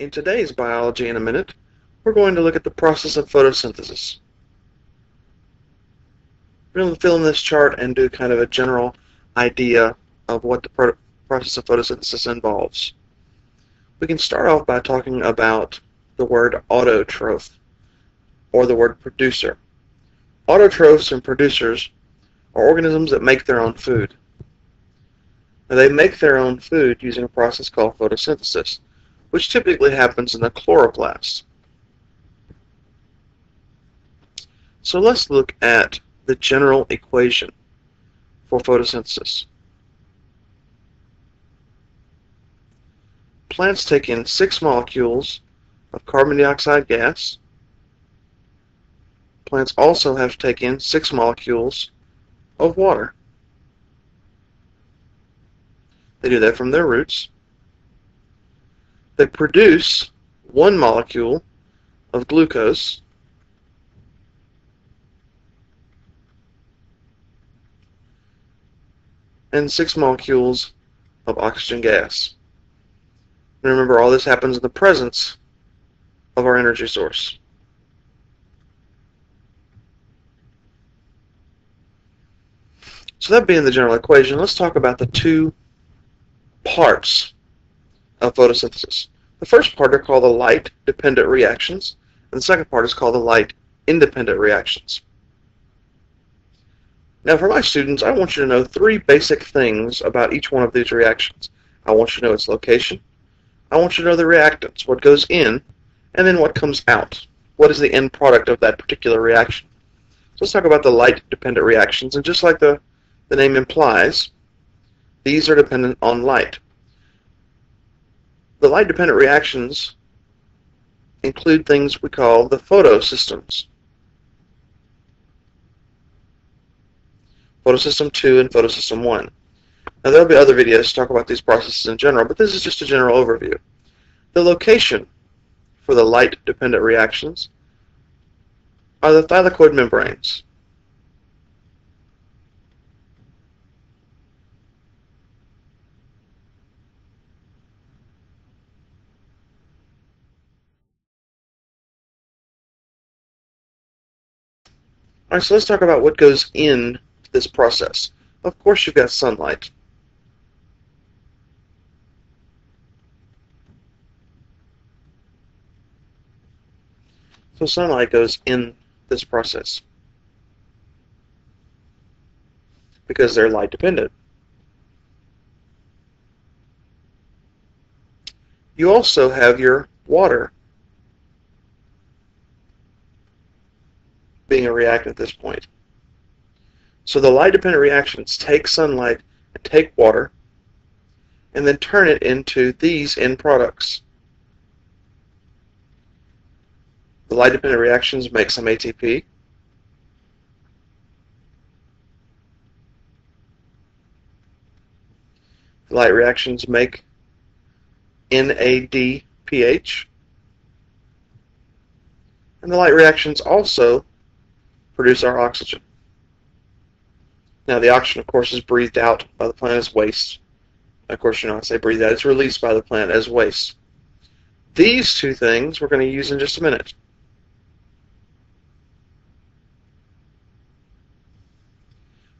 In today's biology in a minute, we're going to look at the process of photosynthesis. We're going to fill in this chart and do kind of a general idea of what the process of photosynthesis involves. We can start off by talking about the word autotroph, or the word producer. Autotrophs and producers are organisms that make their own food. Now, they make their own food using a process called photosynthesis, which typically happens in the chloroplast. So let's look at the general equation for photosynthesis. Plants take in six molecules of carbon dioxide gas. Plants also have to take in six molecules of water. They do that from their roots. They produce one molecule of glucose and six molecules of oxygen gas. And remember, all this happens in the presence of our energy source. So that being the general equation, let's talk about the two parts of photosynthesis. The first part are called the light-dependent reactions, and the second part is called the light-independent reactions. Now for my students, I want you to know three basic things about each one of these reactions. I want you to know its location, I want you to know the reactants, what goes in, and then what comes out. What is the end product of that particular reaction? So let's talk about the light-dependent reactions, and just like the the name implies, these are dependent on light. The light-dependent reactions include things we call the photosystems. Photosystem 2 and photosystem 1. Now there will be other videos to talk about these processes in general, but this is just a general overview. The location for the light-dependent reactions are the thylakoid membranes. Alright, so let's talk about what goes in this process. Of course you've got sunlight. So sunlight goes in this process because they're light dependent. You also have your water being a reactant at this point. So the light-dependent reactions take sunlight and take water and then turn it into these end products. The light-dependent reactions make some ATP. The light reactions make NADPH. And the light reactions also produce our oxygen. Now, the oxygen, of course, is breathed out by the plant as waste. Of course, you know, I say breathed out, it's released by the plant as waste. These two things we're going to use in just a minute.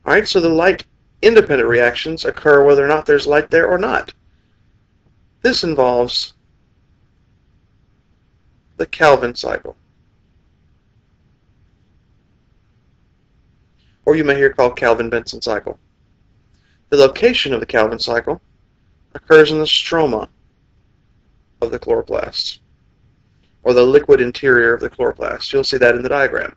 Alright, so the light independent reactions occur whether or not there's light there or not. This involves the Calvin cycle. Or you may hear called Calvin-Benson cycle. The location of the Calvin cycle occurs in the stroma of the chloroplast, or the liquid interior of the chloroplast. You'll see that in the diagram.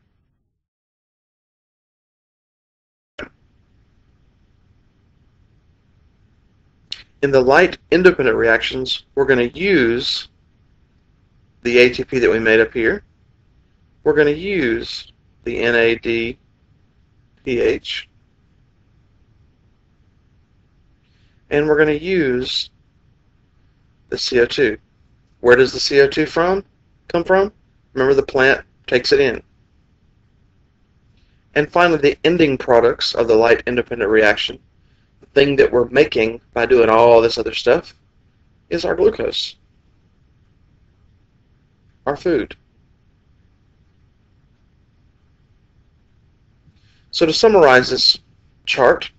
In the light independent reactions, we're going to use the ATP that we made up here. We're going to use the NAD pH. And we're going to use the CO2. Where does the CO2 from come from? Remember the plant takes it in. And finally, the ending products of the light independent reaction, the thing that we're making by doing all this other stuff, is our glucose. our food. So to summarize this chart,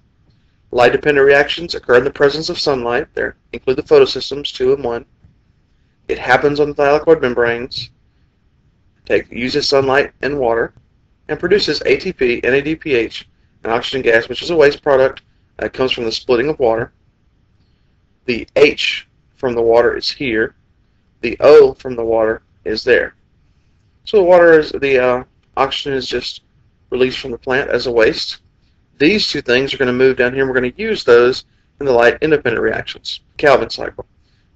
light-dependent reactions occur in the presence of sunlight. They include the photosystems, 2 and 1. It happens on the thylakoid membranes, take, uses sunlight and water, and produces ATP, NADPH, and oxygen gas, which is a waste product that comes from the splitting of water. The H from the water is here. The O from the water is there. So the water is the uh, oxygen is just released from the plant as a waste. These two things are going to move down here, and we're going to use those in the light-independent reactions. Calvin cycle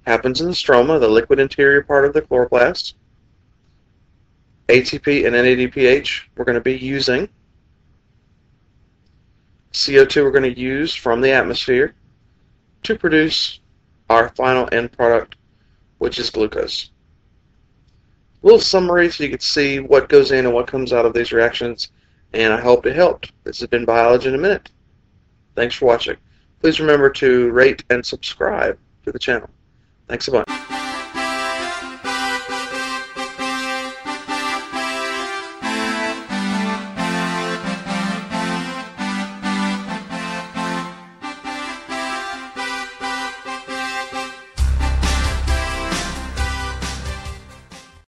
happens in the stroma, the liquid interior part of the chloroplast. ATP and NADPH we're going to be using. CO2 we're going to use from the atmosphere to produce our final end product, which is glucose. A little summary so you can see what goes in and what comes out of these reactions, and I hope it helped. This has been Biology in a Minute. Thanks for watching. Please remember to rate and subscribe to the channel. Thanks a bunch.